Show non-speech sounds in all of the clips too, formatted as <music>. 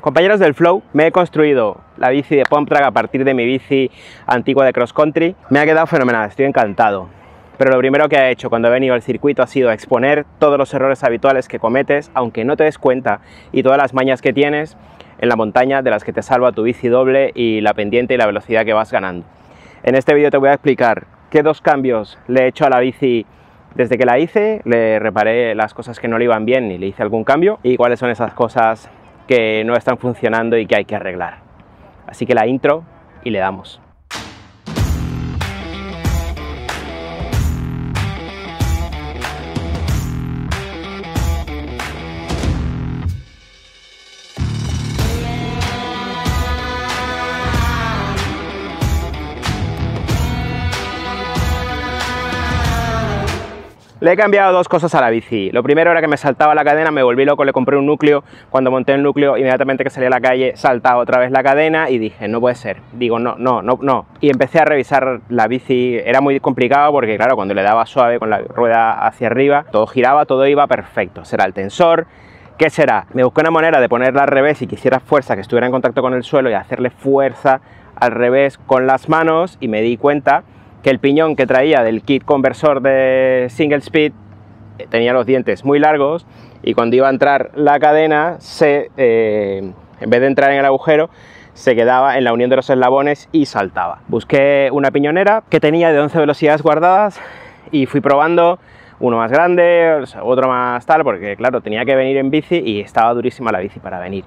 Compañeros del Flow, me he construido la bici de Pump a partir de mi bici antigua de cross country. Me ha quedado fenomenal, estoy encantado. Pero lo primero que he hecho cuando he venido al circuito ha sido exponer todos los errores habituales que cometes, aunque no te des cuenta, y todas las mañas que tienes en la montaña de las que te salva tu bici doble y la pendiente y la velocidad que vas ganando. En este vídeo te voy a explicar qué dos cambios le he hecho a la bici desde que la hice, le reparé las cosas que no le iban bien y le hice algún cambio y cuáles son esas cosas que no están funcionando y que hay que arreglar. Así que la intro y le damos. Le he cambiado dos cosas a la bici. Lo primero era que me saltaba la cadena, me volví loco, le compré un núcleo. Cuando monté el núcleo, inmediatamente que salí a la calle, saltaba otra vez la cadena y dije, no puede ser. Digo, no, no, no, no. Y empecé a revisar la bici. Era muy complicado porque, claro, cuando le daba suave con la rueda hacia arriba, todo giraba, todo iba perfecto. Será el tensor, ¿Qué será? Me busqué una manera de ponerla al revés y que hiciera fuerza, que estuviera en contacto con el suelo y hacerle fuerza al revés con las manos y me di cuenta que el piñón que traía del kit conversor de single speed eh, tenía los dientes muy largos y cuando iba a entrar la cadena, se, eh, en vez de entrar en el agujero, se quedaba en la unión de los eslabones y saltaba. Busqué una piñonera que tenía de 11 velocidades guardadas y fui probando uno más grande, otro más tal, porque claro, tenía que venir en bici y estaba durísima la bici para venir.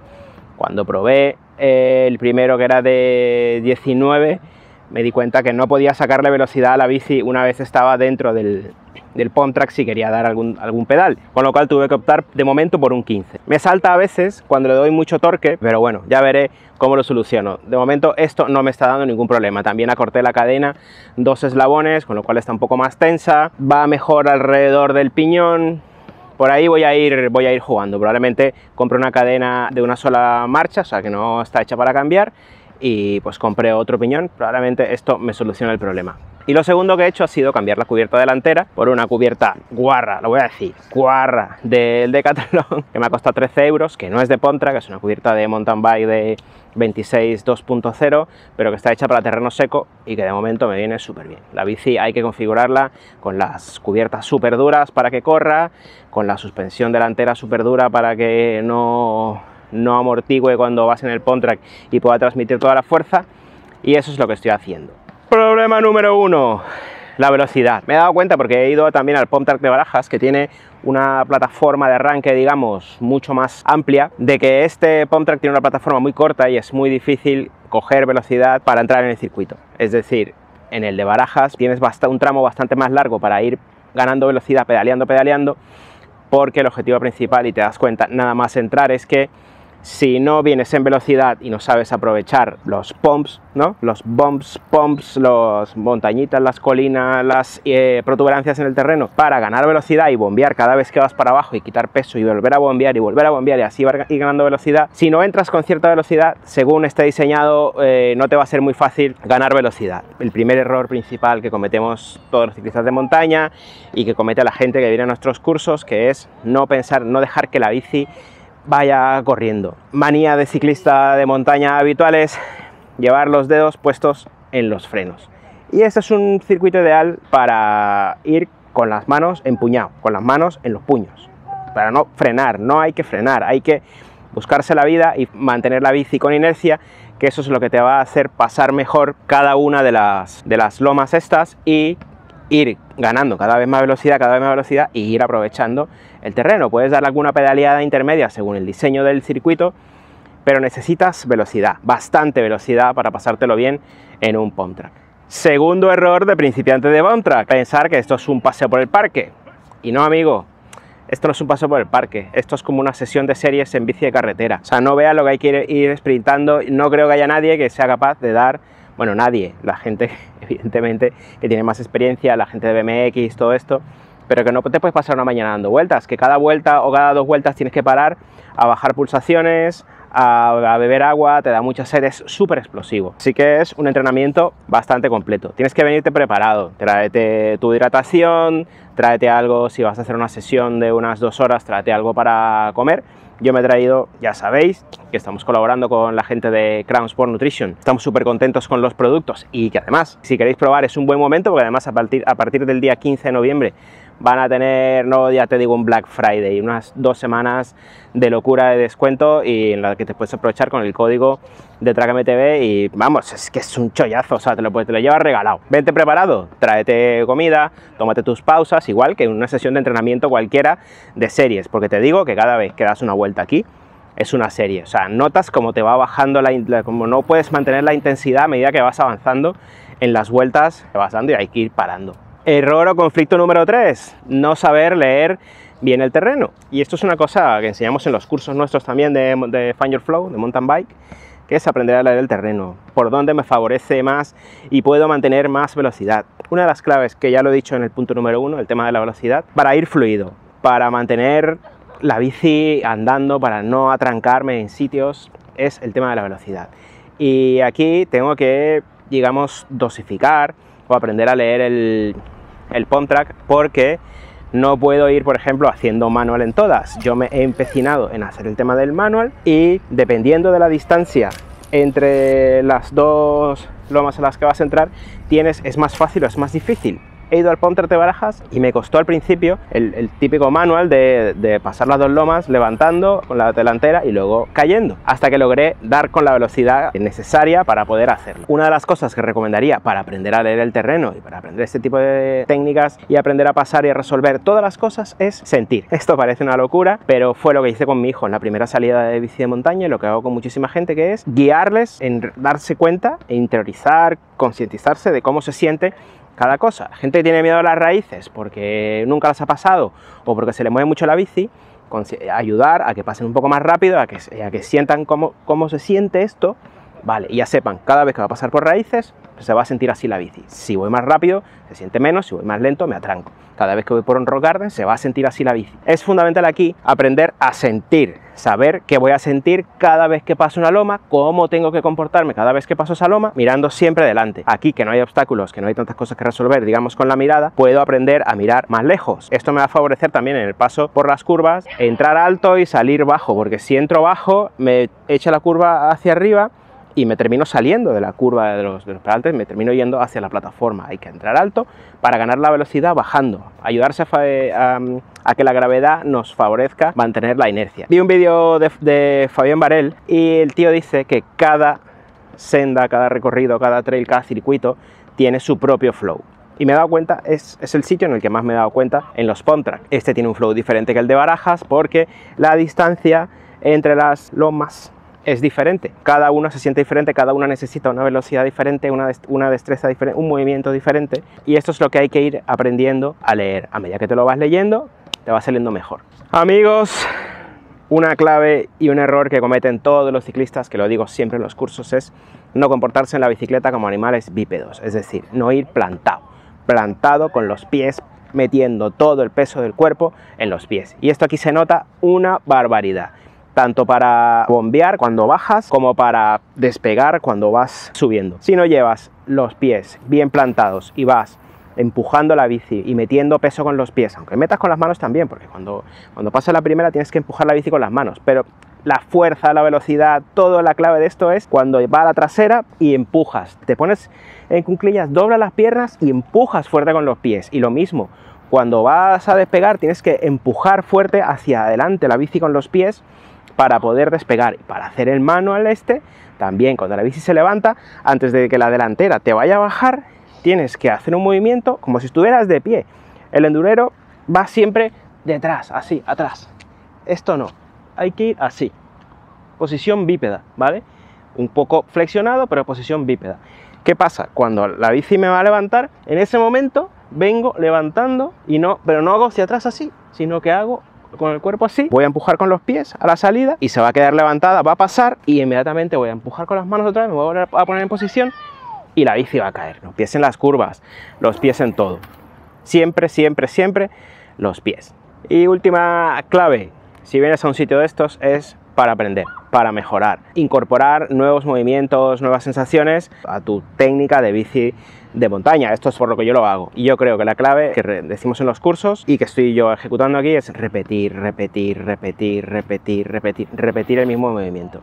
Cuando probé eh, el primero que era de 19, me di cuenta que no podía sacarle velocidad a la bici una vez estaba dentro del, del pump track si quería dar algún, algún pedal, con lo cual tuve que optar de momento por un 15. Me salta a veces cuando le doy mucho torque, pero bueno, ya veré cómo lo soluciono. De momento esto no me está dando ningún problema. También acorté la cadena dos eslabones, con lo cual está un poco más tensa, va mejor alrededor del piñón, por ahí voy a ir voy a ir jugando probablemente compro una cadena de una sola marcha o sea que no está hecha para cambiar y pues compré otro piñón, probablemente esto me soluciona el problema. Y lo segundo que he hecho ha sido cambiar la cubierta delantera por una cubierta guarra, lo voy a decir, guarra del Decathlon, que me ha costado 13 euros, que no es de Pontra, que es una cubierta de mountain bike de 26 2.0, pero que está hecha para terreno seco y que de momento me viene súper bien. La bici hay que configurarla con las cubiertas súper duras para que corra, con la suspensión delantera súper dura para que no no amortigue cuando vas en el Pontrack y pueda transmitir toda la fuerza y eso es lo que estoy haciendo. Problema número uno, la velocidad. Me he dado cuenta porque he ido también al Pontrack de Barajas que tiene una plataforma de arranque, digamos, mucho más amplia, de que este Pontrack tiene una plataforma muy corta y es muy difícil coger velocidad para entrar en el circuito. Es decir, en el de Barajas tienes un tramo bastante más largo para ir ganando velocidad pedaleando, pedaleando, porque el objetivo principal, y te das cuenta nada más entrar, es que si no vienes en velocidad y no sabes aprovechar los pumps, ¿no? los bumps, pumps, los montañitas, las colinas, las eh, protuberancias en el terreno para ganar velocidad y bombear cada vez que vas para abajo y quitar peso y volver a bombear y volver a bombear y así ir ganando velocidad, si no entras con cierta velocidad, según esté diseñado, eh, no te va a ser muy fácil ganar velocidad. El primer error principal que cometemos todos los ciclistas de montaña y que comete la gente que viene a nuestros cursos, que es no pensar, no dejar que la bici vaya corriendo. Manía de ciclista de montaña habitual es llevar los dedos puestos en los frenos. Y este es un circuito ideal para ir con las manos empuñado, con las manos en los puños. Para no frenar, no hay que frenar, hay que buscarse la vida y mantener la bici con inercia, que eso es lo que te va a hacer pasar mejor cada una de las, de las lomas estas y ir ganando cada vez más velocidad, cada vez más velocidad y ir aprovechando el terreno. Puedes dar alguna pedaleada intermedia según el diseño del circuito, pero necesitas velocidad, bastante velocidad para pasártelo bien en un pump track. Segundo error de principiante de pump track, pensar que esto es un paseo por el parque. Y no, amigo, esto no es un paseo por el parque, esto es como una sesión de series en bici de carretera. O sea, no veas lo que hay que ir sprintando, no creo que haya nadie que sea capaz de dar bueno, nadie, la gente <laughs> evidentemente que tiene más experiencia, la gente de BMX, todo esto, pero que no te puedes pasar una mañana dando vueltas, que cada vuelta o cada dos vueltas tienes que parar a bajar pulsaciones, a, beber agua, te da mucha sed, es súper explosivo. Así que es un entrenamiento bastante completo. Tienes que venirte preparado, tráete tu hidratación, tráete algo, si vas a hacer una sesión de unas dos horas, tráete algo para comer yo me he traído, ya sabéis, que estamos colaborando con la gente de Crown Sport Nutrition. Estamos súper contentos con los productos y que además, si queréis probar, es un buen momento porque además a partir, a partir del día 15 de noviembre van a tener, no ya te digo un Black Friday, unas dos semanas de locura de descuento y en la que te puedes aprovechar con el código de TrackMTV y vamos, es que es un chollazo, o sea, te lo, te lo llevas regalado. Vente preparado, tráete comida, tómate tus pausas, igual que en una sesión de entrenamiento cualquiera de series, porque te digo que cada vez que das una vuelta aquí, es una serie, o sea, notas cómo te va bajando la, como no puedes mantener la intensidad a medida que vas avanzando en las vueltas que vas dando y hay que ir parando. Error o conflicto número 3, no saber leer bien el terreno. Y esto es una cosa que enseñamos en los cursos nuestros también de, de Find Your Flow, de mountain bike, que es aprender a leer el terreno, por dónde me favorece más y puedo mantener más velocidad. Una de las claves que ya lo he dicho en el punto número 1, el tema de la velocidad, para ir fluido, para mantener la bici andando, para no atrancarme en sitios, es el tema de la velocidad. Y aquí tengo que, digamos, dosificar o aprender a leer el, el track porque no puedo ir, por ejemplo, haciendo manual en todas. Yo me he empecinado en hacer el tema del manual y dependiendo de la distancia entre las dos lomas en las que vas a entrar, tienes, es más fácil o es más difícil he ido al Ponter de Barajas y me costó al principio el, típico manual de, pasar las dos lomas levantando con la delantera y luego cayendo, hasta que logré dar con la velocidad necesaria para poder hacerlo. Una de las cosas que recomendaría para aprender a leer el terreno y para aprender este tipo de técnicas y aprender a pasar y a resolver todas las cosas es sentir. <laughs> Esto parece una locura, pero fue lo que hice con mi hijo en la primera salida de bici de montaña y lo que hago con muchísima gente que es guiarles en darse cuenta e interiorizar, concientizarse de cómo se siente cada cosa. Gente que tiene miedo a las raíces porque nunca las ha pasado o porque se le mueve mucho la bici, ayudar a que pasen un poco más rápido, a que, a que sientan cómo, cómo se siente esto, vale, y ya sepan, cada vez que va a pasar por raíces, se va a sentir así la bici. Si voy más rápido, se siente menos, si voy más lento, me atranco. Cada vez que voy por un rock garden, se va a sentir así la bici. Es fundamental aquí aprender a sentir, saber qué voy a sentir cada vez que paso una loma, cómo tengo que comportarme cada vez que paso esa loma, mirando siempre delante. Aquí, que no hay obstáculos, que no hay tantas cosas que resolver, digamos con la mirada, puedo aprender a mirar más lejos. Esto me va a favorecer también en el paso por las curvas, entrar alto y salir bajo, porque si entro bajo, me echa la curva hacia arriba y me termino saliendo de la curva de los, de los me termino yendo hacia la plataforma. Hay que entrar alto para ganar la velocidad bajando, ayudarse a, que la gravedad nos favorezca mantener la inercia. Vi un vídeo de, de Fabián Barel y el tío dice que cada senda, cada recorrido, cada trail, cada circuito tiene su propio flow. Y me he dado cuenta, es, es, el sitio en el que más me he dado cuenta en los Pontrack. Este tiene un flow diferente que el de Barajas porque la distancia entre las lomas es diferente. Cada una se siente diferente, cada una necesita una velocidad diferente, una, una destreza diferente, un movimiento diferente. Y esto es lo que hay que ir aprendiendo a leer. A medida que te lo vas leyendo, te va saliendo mejor. Amigos, una clave y un error que cometen todos los ciclistas, que lo digo siempre en los cursos, es no comportarse en la bicicleta como animales bípedos, es decir, no ir plantado, plantado con los pies metiendo todo el peso del cuerpo en los pies. Y esto aquí se nota una barbaridad tanto para bombear cuando bajas como para despegar cuando vas subiendo. Si no llevas los pies bien plantados y vas empujando la bici y metiendo peso con los pies, aunque metas con las manos también, porque cuando, cuando pasa la primera tienes que empujar la bici con las manos, pero la fuerza, la velocidad, toda la clave de esto es cuando va a la trasera y empujas, te pones en cunclillas, dobla las piernas y empujas fuerte con los pies, y lo mismo, cuando vas a despegar tienes que empujar fuerte hacia adelante la bici con los pies para poder despegar y para hacer el manual este, también cuando la bici se levanta, antes de que la delantera te vaya a bajar, tienes que hacer un movimiento como si estuvieras de pie. El endurero va siempre detrás, así, atrás. Esto no, hay que ir así. Posición bípeda, ¿vale? Un poco flexionado, pero posición bípeda. ¿Qué pasa? Cuando la bici me va a levantar, en ese momento vengo levantando y no, pero no hago hacia atrás así, sino que hago con el cuerpo así, voy a empujar con los pies a la salida y se va a quedar levantada, va a pasar y inmediatamente voy a empujar con las manos otra vez, me voy a poner en posición y la bici va a caer. Los pies en las curvas, los pies en todo. Siempre, siempre, siempre los pies. Y última clave, si vienes a un sitio de estos, es para aprender, para mejorar, incorporar nuevos movimientos, nuevas sensaciones a tu técnica de bici de montaña. Esto es por lo que yo lo hago. Y yo creo que la clave que decimos en los cursos y que estoy yo ejecutando aquí es repetir, repetir, repetir, repetir, repetir, repetir el mismo movimiento.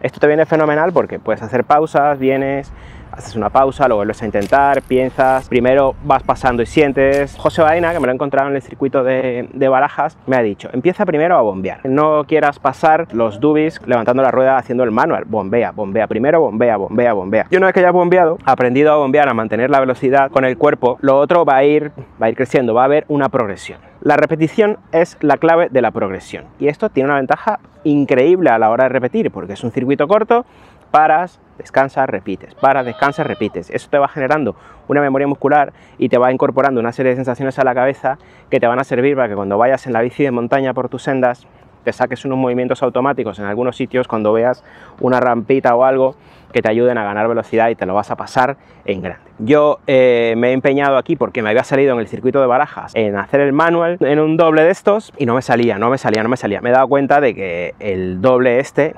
Esto te viene fenomenal porque puedes hacer pausas, vienes, haces una pausa, lo vuelves a intentar, piensas, primero vas pasando y sientes. José Baena, que me lo he encontrado en el circuito de, Barajas, me ha dicho, empieza primero a bombear. No quieras pasar los dubis levantando la rueda haciendo el manual. Bombea, bombea, primero bombea, bombea, bombea. Y una vez que ya he bombeado, aprendido a bombear, a mantener la velocidad con el cuerpo, lo otro va a ir, va a ir creciendo, va a haber una progresión. La repetición es la clave de la progresión y esto tiene una ventaja increíble a la hora de repetir porque es un circuito corto, paras, descansas, repites, paras, descansas, repites. Eso te va generando una memoria muscular y te va incorporando una serie de sensaciones a la cabeza que te van a servir para que cuando vayas en la bici de montaña por tus sendas te saques unos movimientos automáticos en algunos sitios cuando veas una rampita o algo que te ayuden a ganar velocidad y te lo vas a pasar en grande. Yo eh, me he empeñado aquí porque me había salido en el circuito de barajas en hacer el manual en un doble de estos y no me salía, no me salía, no me salía. Me he dado cuenta de que el doble este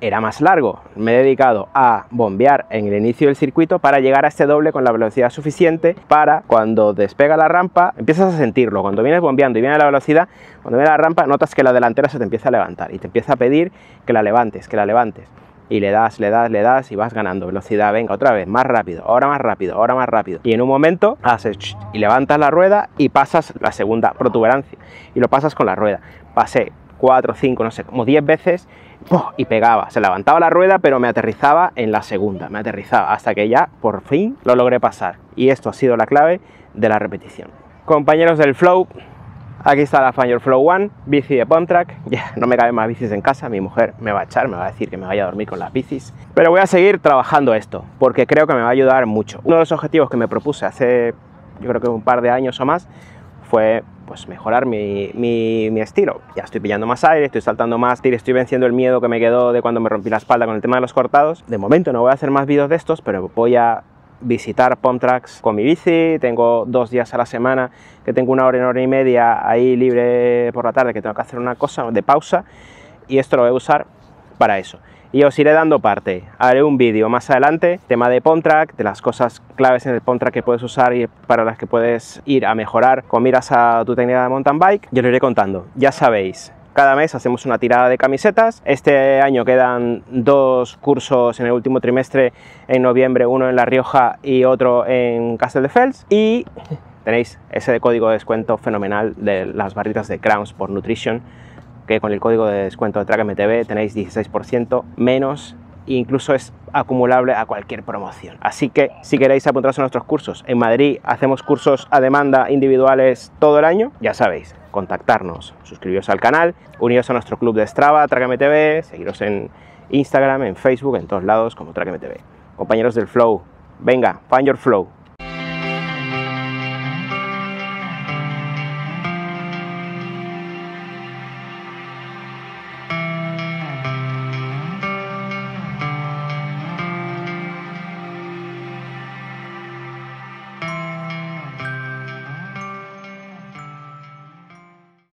era más largo. Me he dedicado a bombear en el inicio del circuito para llegar a este doble con la velocidad suficiente para cuando despega la rampa, empiezas a sentirlo. Cuando vienes bombeando y viene la velocidad, cuando viene la rampa, notas que la delantera se te empieza a levantar y te empieza a pedir que la levantes, que la levantes. Y le das, le das, le das y vas ganando velocidad. Venga, otra vez, más rápido, ahora más rápido, ahora más rápido. Y en un momento haces y levantas la rueda y pasas la segunda protuberancia. Y lo pasas con la rueda. Pasé 4, 5, no sé, como 10 veces y pegaba. Se levantaba la rueda, pero me aterrizaba en la segunda, me aterrizaba, hasta que ya por fin lo logré pasar. Y esto ha sido la clave de la repetición. Compañeros del Flow, aquí está la Find Flow One, bici de Pontrack. <laughs> Ya no me caben más bicis en casa, mi mujer me va a echar, me va a decir que me vaya a dormir con las bicis. Pero voy a seguir trabajando esto, porque creo que me va a ayudar mucho. Uno de los objetivos que me propuse hace, yo creo que un par de años o más, fue pues mejorar mi, mi, estilo. Ya estoy pillando más aire, estoy saltando más, estoy venciendo el miedo que me quedó de cuando me rompí la espalda con el tema de los cortados. De momento no voy a hacer más vídeos de estos, pero voy a visitar Pump Tracks con mi bici, tengo dos días a la semana que tengo una hora, una hora y media ahí libre por la tarde que tengo que hacer una cosa de pausa y esto lo voy a usar para eso y os iré dando parte. Haré un vídeo más adelante, tema de Pontrack, de las cosas claves en el Pontrack que puedes usar y para las que puedes ir a mejorar con miras a tu técnica de mountain bike. Yo lo iré contando. Ya sabéis, cada mes hacemos una tirada de camisetas. Este año quedan dos cursos en el último trimestre, en noviembre, uno en La Rioja y otro en Castelldefels. Y tenéis ese código de descuento fenomenal de las barritas de Crowns por Nutrition que con el código de descuento de TrackMTV tenéis 16% menos e incluso es acumulable a cualquier promoción. Así que si queréis apuntaros a nuestros cursos, en Madrid hacemos cursos a demanda individuales todo el año, ya sabéis, contactarnos, suscribiros al canal, uniros a nuestro club de Strava, TrackMTV, seguiros en Instagram, en Facebook, en todos lados como TrackMTV. Compañeros del Flow, venga, find your flow.